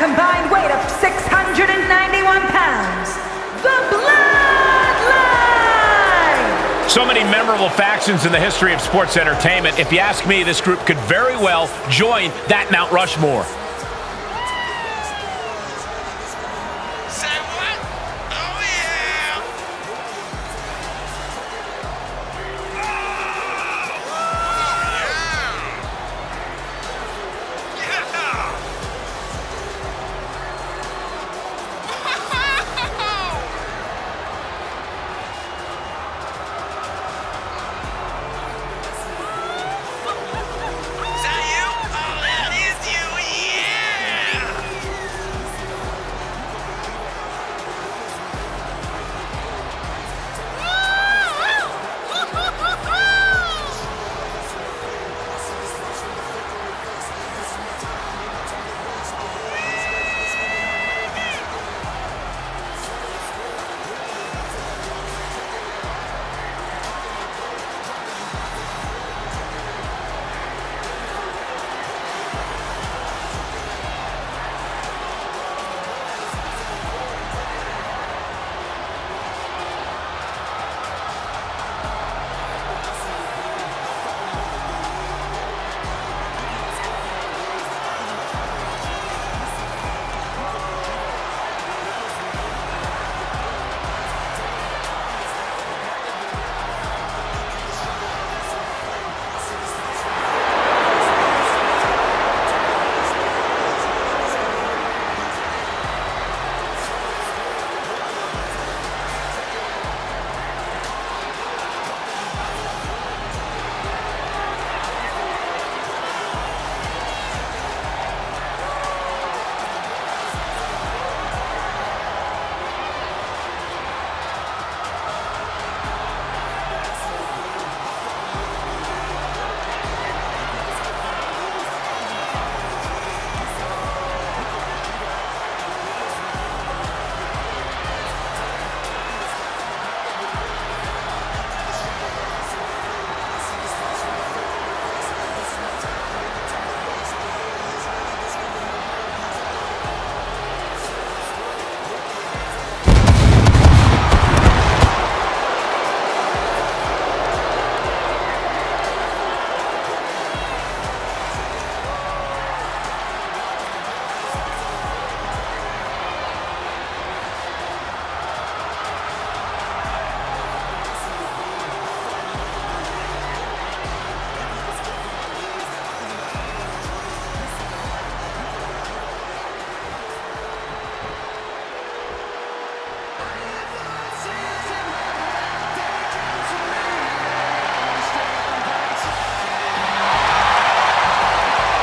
combined weight of 691 pounds, the Bloodline! So many memorable factions in the history of sports entertainment. If you ask me, this group could very well join that Mount Rushmore.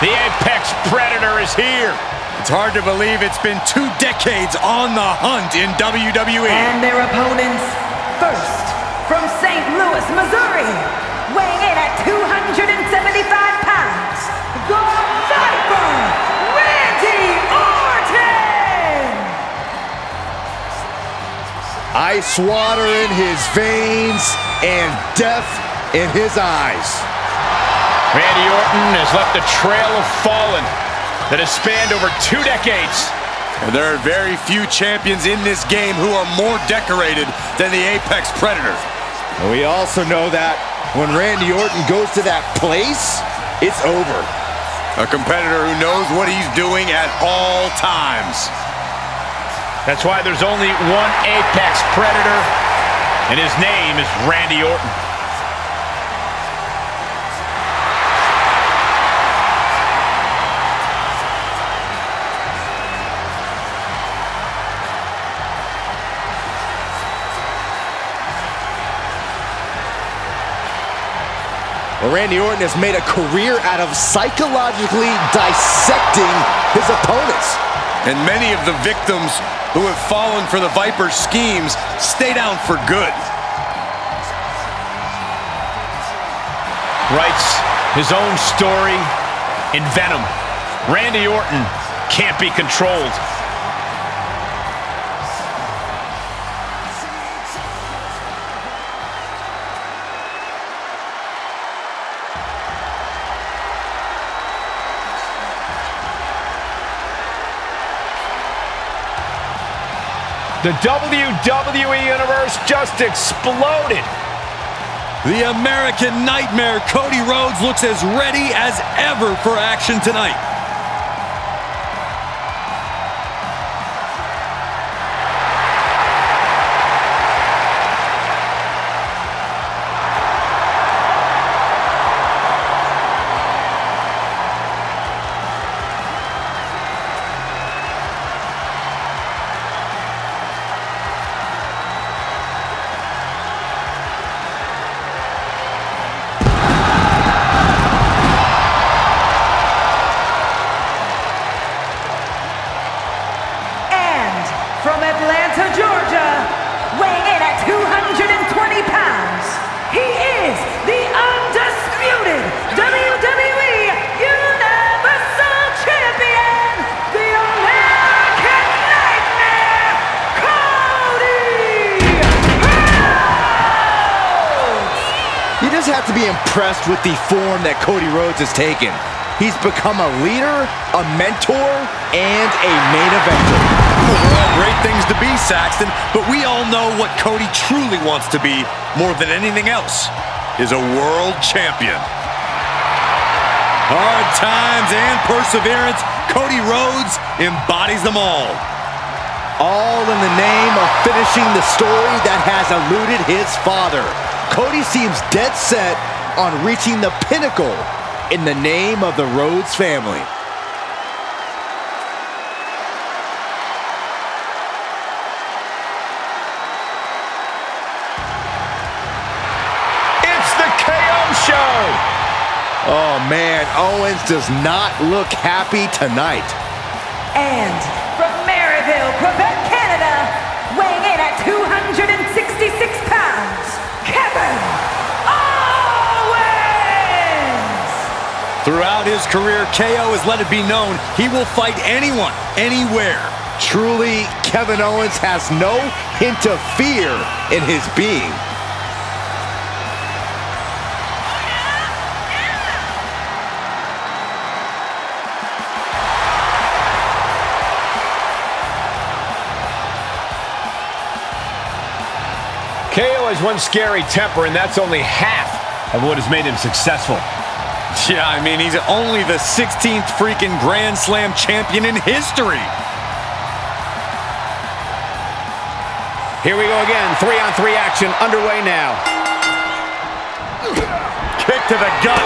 The Apex Predator is here. It's hard to believe it's been two decades on the hunt in WWE. And their opponents, first, from St. Louis, Missouri, weighing in at 275 pounds, the Viper, Randy Orton! Ice water in his veins and death in his eyes. Randy Orton has left a trail of fallen that has spanned over two decades. And there are very few champions in this game who are more decorated than the Apex Predator. And we also know that when Randy Orton goes to that place, it's over. A competitor who knows what he's doing at all times. That's why there's only one Apex Predator, and his name is Randy Orton. Randy Orton has made a career out of psychologically dissecting his opponents. And many of the victims who have fallen for the Viper's schemes stay down for good. Writes his own story in Venom. Randy Orton can't be controlled. The WWE Universe just exploded. The American Nightmare, Cody Rhodes, looks as ready as ever for action tonight. Be impressed with the form that Cody Rhodes has taken. He's become a leader, a mentor, and a main eventer. Those are all great things to be, Saxton, but we all know what Cody truly wants to be more than anything else is a world champion. Hard times and perseverance, Cody Rhodes embodies them all. All in the name of finishing the story that has eluded his father. Cody seems dead set on reaching the pinnacle in the name of the Rhodes family. It's the KO show. Oh man, Owens does not look happy tonight. And from Marieville, Quebec, Throughout his career, KO has let it be known he will fight anyone, anywhere. Truly, Kevin Owens has no hint of fear in his being. KO has one scary temper, and that's only half of what has made him successful. Yeah, I mean, he's only the 16th freaking Grand Slam champion in history. Here we go again. Three on three action underway now. Kick to the gut.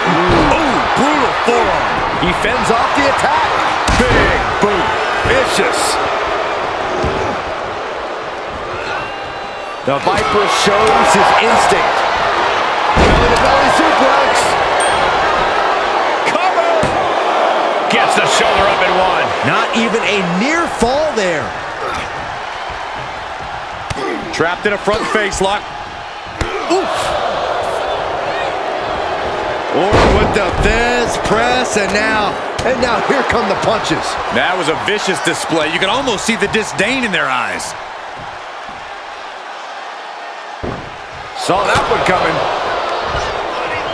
Ooh, brutal forearm. He fends off the attack. Big boot. Vicious. The Viper shows his instinct. Belly to belly suplex. Gets the shoulder up and one. Not even a near fall there. Trapped in a front face lock. Or with the fist press, and now, and now here come the punches. That was a vicious display. You could almost see the disdain in their eyes. Saw that one coming.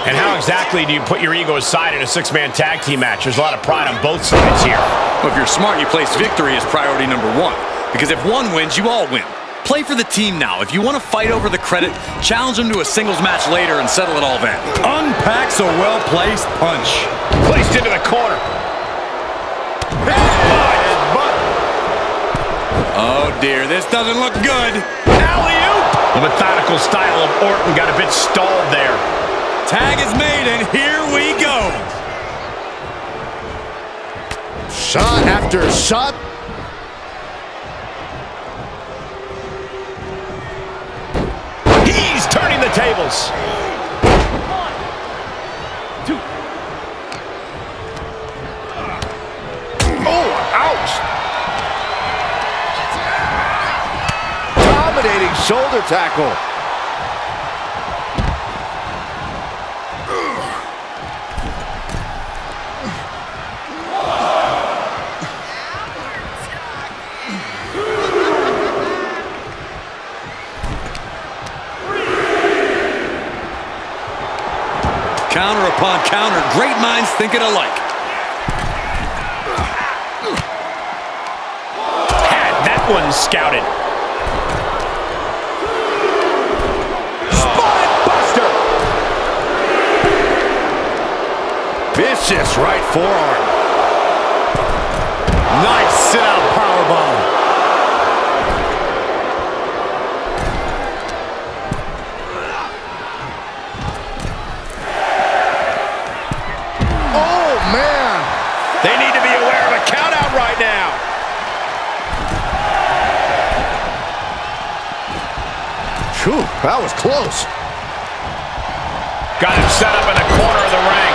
And how exactly do you put your ego aside in a six-man tag team match? There's a lot of pride on both sides here. But if you're smart, you place victory as priority number one. Because if one wins, you all win. Play for the team now. If you want to fight over the credit, challenge them to a singles match later and settle it all then. Unpacks a well-placed punch. Placed into the corner. Oh dear, this doesn't look good. Alley-oop! The methodical style of Orton got a bit stalled there. Tag is made and here we go. Shot after shot. He's turning the tables. Oh, ouch. Dominating shoulder tackle. upon counter. Great minds thinking alike. Had that one scouted. Spine buster. Vicious right forearm. Nice sit-out powerbomb. They need to be aware of a countout right now. Phew, that was close. Got him set up in the corner of the ring.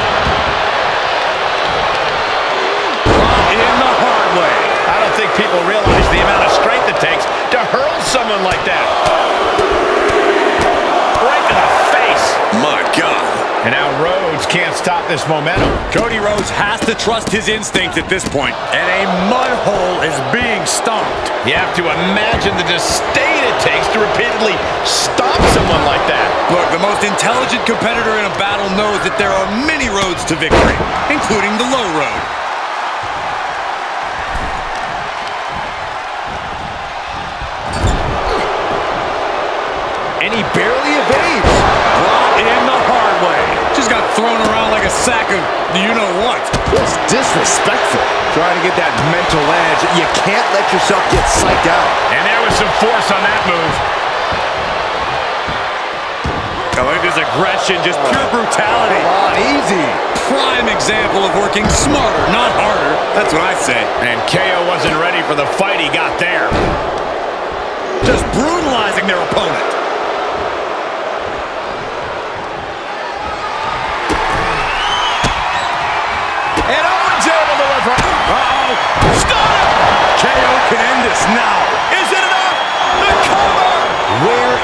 In the hard way. I don't think people realize the amount of strength it takes to hurl someone like that. Right to the face. My God. And now Rhodes can't stop this momentum. Cody Rhodes has to trust his instincts at this point, and a mud hole is being stomped. You have to imagine the disdain it takes to repeatedly stop someone like that. Look, the most intelligent competitor in a battle knows that there are many roads to victory, including the low road. And he barely evades. Brought in the hard way. Just got thrown around like a sack of do you-know-what. That's disrespectful. Trying to get that mental edge. You can't let yourself get psyched out. And there was some force on that move. I like this aggression, just pure brutality. Come on, easy. Prime example of working smarter, not harder. That's what I say. And KO wasn't ready for the fight he got there. Just brutalizing their opponent.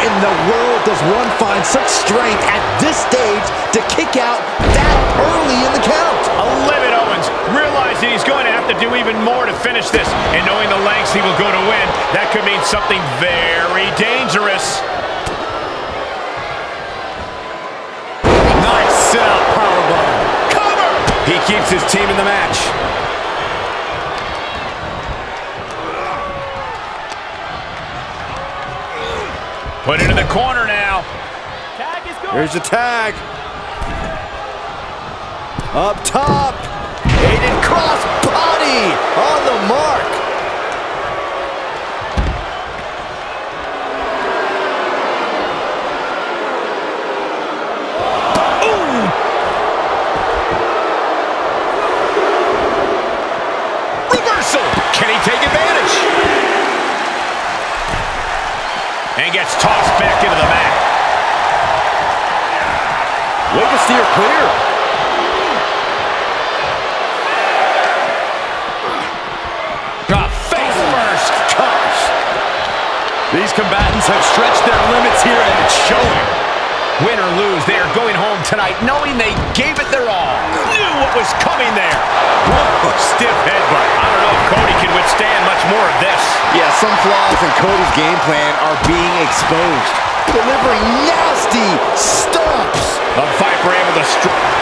In the world does one find such strength at this stage to kick out that early in the count? Livid Owens, realizing he's going to have to do even more to finish this, and knowing the lengths he will go to win, that could mean something very dangerous. Nice sit-out powerbomb. Cover! He keeps his team in the match. Put into the corner now. Here's the tag. Up top. Aiden cross body on the mark. Reversal! Can he take advantage? And gets tossed back into the mat. Way to steer clear. Ah, face first. Gosh. These combatants have stretched their limits here, and it's showing. Win or lose, they are going home tonight knowing they gave it their all. Knew what was coming there. Whoa, stiff headbutt. I don't know if Cody can withstand much more of this. Yeah, some flaws in Cody's game plan are being exposed. Delivering nasty stomps. The Viper able to strike.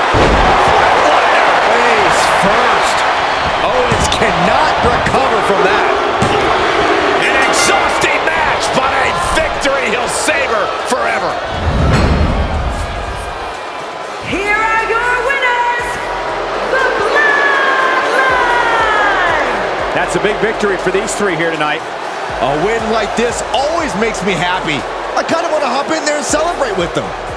Face first. Owens cannot recover from that. An exhausting match, but a victory he'll savor forever. Here are your winners, the Bloodline! That's a big victory for these three here tonight. A win like this always makes me happy. I kind of want to hop in there and celebrate with them.